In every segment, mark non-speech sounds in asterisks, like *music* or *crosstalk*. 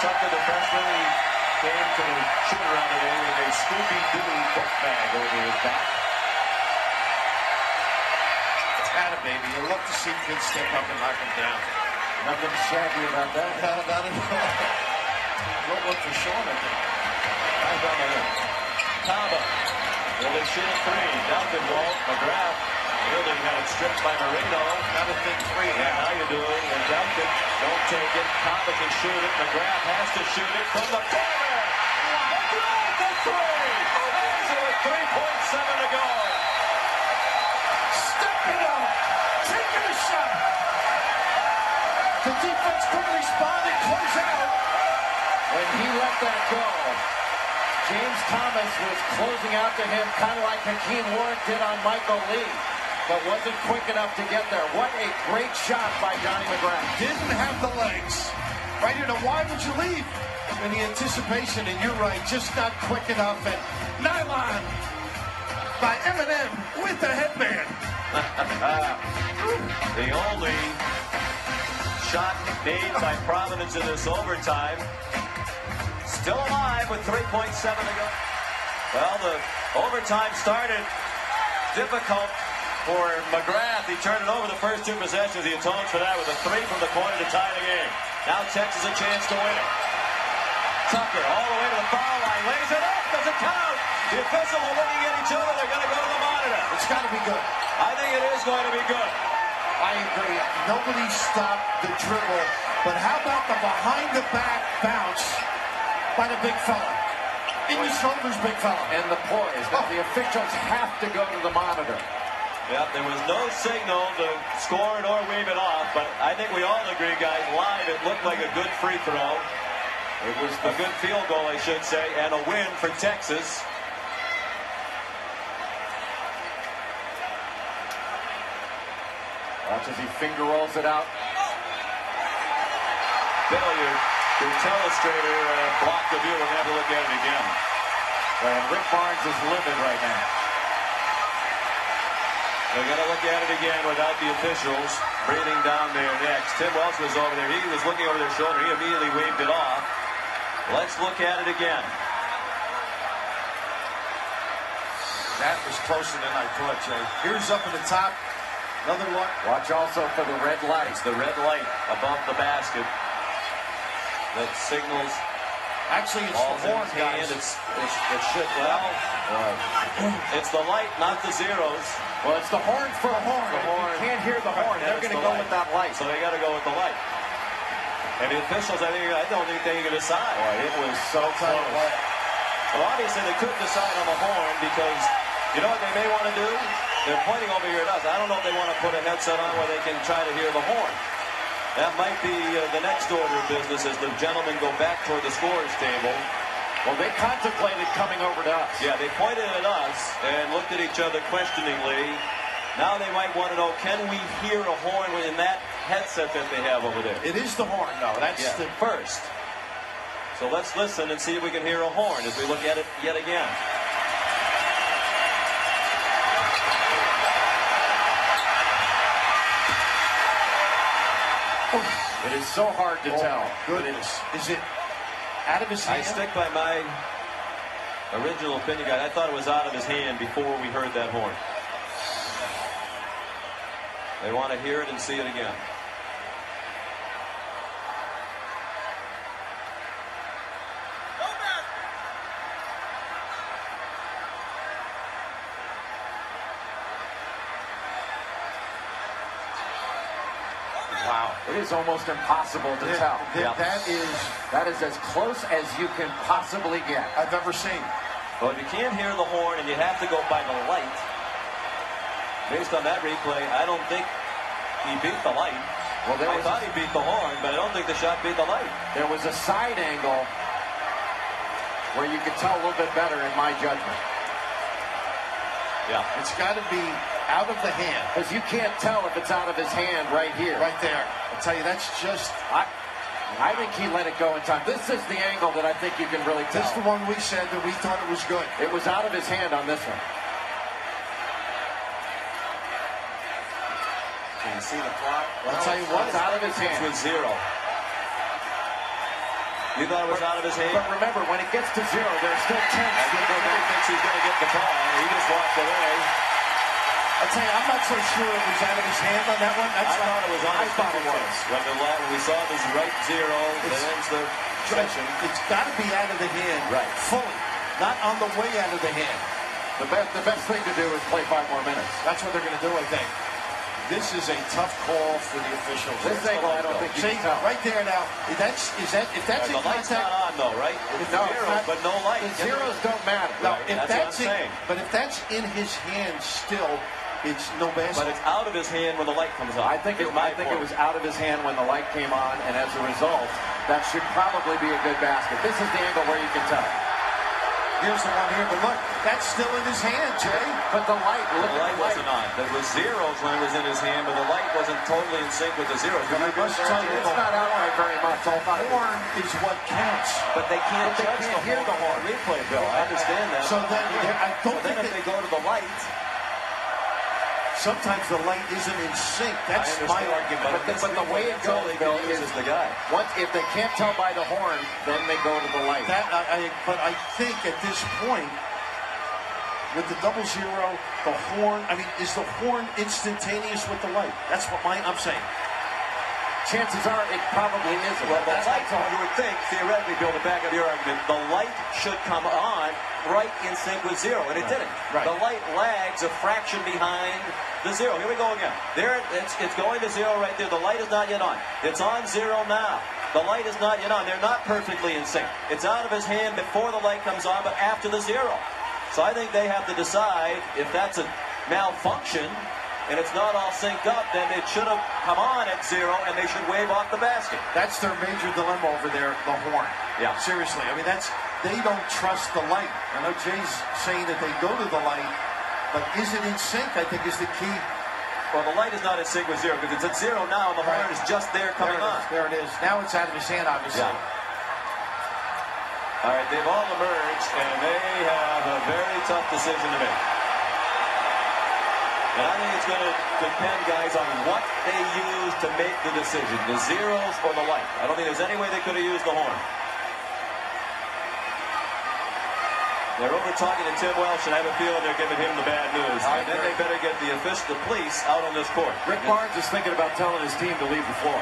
Tucker, the freshman, he came to the shoot around today with a Scooby-Doo book bag over his back. Had it, baby. You love to see kids step up and knock him down. Nothing shabby about that. Not, at all. *laughs* What look for Sean, I think. Right on the rim. Kabba. They shoot a three? Duncan won't. McGrath. Wielding had it stripped by Marino. Not a three now. how you doing? And Duncan don't take it. Kabba can shoot it. McGrath has to shoot it from the corner. McGrath the three. With 3.7 to go. Stepping up. Taking a shot. The defense couldn't respond and close out. When he let that go, James Thomas was closing out to him kind of like Hakeem Warren did on Michael Lee, but wasn't quick enough to get there. What a great shot by Donnie McGrath. Didn't have the legs. Right here. Now, why would you leave? In the anticipation, and you're right, just not quick enough. And nylon by Eminem with the headband. *laughs* The only shot made by Providence in this overtime. Still alive with 3.7 to go. Well, the overtime started difficult for McGrath. He turned it over the first two possessions. He atones for that with a three from the corner to tie the game. Now Texas a chance to win it. Tucker all the way to the foul line. Lays it up. Does it count? The officials are looking at each other. They're going to go to the monitor. It's got to be good. I think it is going to be good. I agree. Nobody stopped the dribble. But how about the behind the back bounce by the big fella? In your shoulders, big fella. And the poise that the officials have to go to the monitor. Yep, there was no signal to score it or wave it off, but I think we all agree, guys, live it looked like a good free throw. It was a good field goal, I should say, and a win for Texas. Watch as he finger rolls it out. Bill, your, your telestrator uh, blocked the view. We're going to have to look at it again. And Rick Barnes is livid right now. We're going to look at it again without the officials breathing down their necks. Tim Welsh was over there. He was looking over their shoulder. He immediately waved it off. Let's look at it again. That was closer than I thought, Jay. Here's up in the top. Another one. Watch also for the red lights. The red light above the basket that signals Actually, it's Ball's the horn, guys. It's, it's, it should, well, it's the light, not the zeros. Well, it's the horn for a horn. The horn. You can't hear the horn. They're going to the go light. with that light. So they got to go with the light. And the officials, I think, I don't think they can decide. Boy, it was so close. Well, obviously they couldn't decide on the horn because you know what they may want to do? They're pointing over here at us. I don't know if they want to put a headset on where they can try to hear the horn. That might be uh, the next order of business as the gentlemen go back toward the scorers table. Well, they contemplated coming over to us. Yeah, they pointed at us and looked at each other questioningly. Now they might want to know, can we hear a horn in that headset that they have over there? it is the horn, though. That's Yeah, the first. So let's listen and see if we can hear a horn as we look at it yet again. It is so hard to Oh, tell. goodness. Is it out of his hand? I stick by my original opinion, guy. I thought it was out of his hand before we heard that horn. They want to hear it and see it again. Wow. It is almost impossible to Th- tell. th- Yeah. That is That is as close as you can possibly get. I've ever seen. Well, if you can't hear the horn and you have to go by the light, based on that replay, I don't think he beat the light. Well, there I thought he beat the horn, but I don't think the shot beat the light. there was a side angle where you could tell a little bit better in my judgment. Yeah. It's got to be out of the hand. Because you can't tell if it's out of his hand right here. Right there. I'll tell you, that's just I, I think he let it go in time. This is the angle that I think you can really tell. this is the one we said that we thought it was good. It was out of his hand on this one. Can you see the clock? I'll tell you what, It's out of his It's hand. with zero. You thought it was out of his hand? But remember, when it gets to zero, there's still 10 I think nobody thinks he's going to get the call. He just walked away. I tell you, I'm not so sure it was out of his hand on that one. I That's thought it was on I his was. fingertips. When, the, when we saw this right zero, that ends the session. It's got to be out of the hand. Right. Fully. Not on the way out of the hand. The best, the best thing to do is play five more minutes. That's what they're going to do, I think. This is a tough call for the officials. This angle, I don't think you See, right there now. If that's is that if that's the in light's contact. not on, though, right? It's No, zero, not- but no light. The zeros don't matter. No, Right, if that's that's, what I'm in, saying. but if that's in his hand still, it's no But it's out of his hand when the light comes on. I think it, Is my I think it was out of his hand when the light came on, and as a result, that should probably be a good basket. This is the angle where you can tell. Here's the one here, but look, that's still in his hand, Jay. But the light, look The at light the light. wasn't on. There was zeros when it was in his hand, but the light wasn't totally in sync with the zeros. But I must tell you, It's not out there very much. I thought it Horn is what counts. But they can't But they judge can't the hear horn the horn. replay, Bill. I understand that. So then, I don't But then if that they go to the light, sometimes the light isn't in sync. That's my argument. But the- but the way it goes, Bill, is- is the guy. Once, if they can't tell by the horn, then they go to the light. That I, I, but I think at this point, with the double zero, the horn. I mean, is the horn instantaneous with the light? That's what my I'm saying. Chances are it probably isn't. Well, the light, you would think, theoretically, Bill, to back up your argument, the light should come on right in sync with zero, and it didn't. Right. The light lags a fraction behind the zero. Here we go again. There, it's, it's going to zero right there. The light is not yet on. It's on zero now. The light is not yet on. They're not perfectly in sync. It's out of his hand before the light comes on, but after the zero. So I think they have to decide if that's a malfunction and it's not all synced up, then it should have come on at zero and they should wave off the basket. That's their major dilemma over there, the horn. Yeah. Seriously. I mean, that's they don't trust the light. I know Jay's saying that they go to the light, but is it in sync? I think is the key. Well, the light is not in sync with zero because it's at zero now and the horn is just there coming there on. is. There it is. Now it's out of his hand, obviously. Yeah. All right, they've all emerged, and they have a very tough decision to make. And I think it's going to depend, guys, on what they use to make the decision, the zeros or the light. I don't think there's any way they could have used the horn. They're over talking to Tim Welsh, and I have a feeling they're giving him the bad news. I And then they better get the official, the police out on this court. Rick Barnes is thinking about telling his team to leave the floor.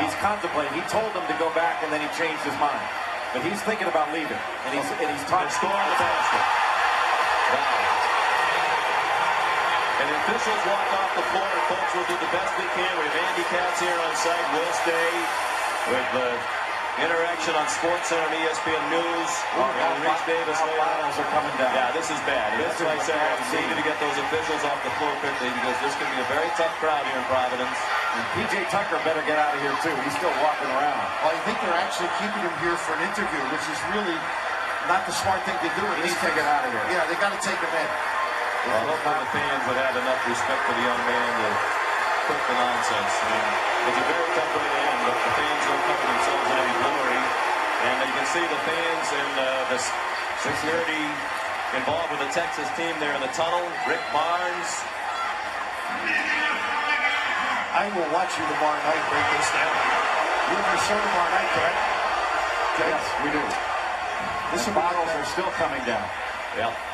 He's contemplating. He told them to go back, and then he changed his mind. But he's thinking about leaving, and he's and he's talking. scoring the basket. Wow. And the officials walk off the floor, and folks, we'll do the best we can. We have Andy Katz here on site. We'll stay with the interaction on Sports Center and ESPN News. Oh, and Rich Davis Now later on. finals are coming down. Yeah, this is bad. And This That's why I said we need to get those officials off the floor quickly because this could be a very tough crowd here in Providence. And PJ Tucker better get out of here too. He's still walking around. Well, I think they're actually keeping him here for an interview, which is really not the smart thing to do. in He this needs to get out of here. Yeah, they got to take him in. Well, hopefully the fans would have enough respect for the young man to quit the nonsense. I mean, it's a very tough way to end, but the fans don't cover themselves in any glory. And you can see the fans and uh, the security involved with the Texas team there in the tunnel. Rick Barnes. I will watch you tomorrow night break this down. You're in your show tomorrow night, correct? Yes, we do. This And will be bottles are still coming down. Yeah.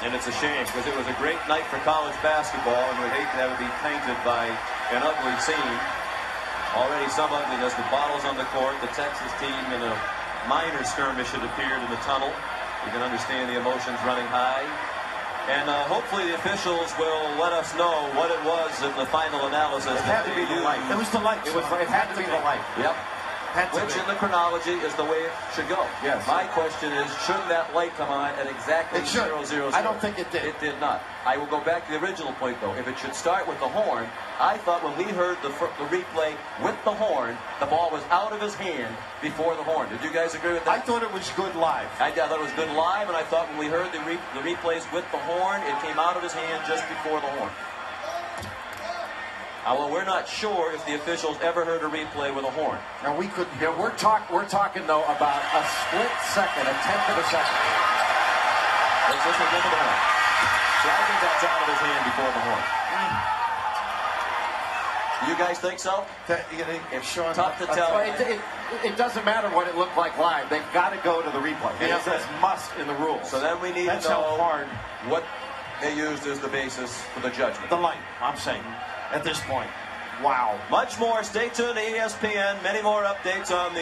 And it's a shame because it was a great night for college basketball, and we'd hate to have it be tainted by an ugly scene. Already some ugliness. The bottles on the court, the Texas team in a minor skirmish had appeared in the tunnel. You can understand the emotions running high. And uh, hopefully the officials will let us know what it was in the final analysis. It had to be the light. It was the light. It was. It had to be the light. Yep. Which in the chronology is the way it should go. Yes. My question is, should that light come on at exactly It should. zero zero zero? I don't think it did. It did not. I will go back to the original point though. If it should start with the horn, I thought when we heard the, the replay with the horn, the ball was out of his hand before the horn. Did you guys agree with that? I thought it was good live. I, thought it was good live, and I thought when we heard the, re- the replays with the horn, it came out of his hand just before the horn. Uh, well, we're not sure if the officials ever heard a replay with a horn. Now we couldn't hear. We're talk. We're talking though about a split second, a tenth of a second. Let's listen to the horn. So I that's out of his hand before the horn. You guys think so? That, you know, if Sean, Tough to tell. It, it, it, doesn't matter what it looked like live. They've got to go to the replay. Yeah, it says must in the rules. So then we need that's to know hard. what they used as the basis for the judgment. The light, I'm saying at this point. Wow. Much more. Stay tuned to ESPN. Many more updates on the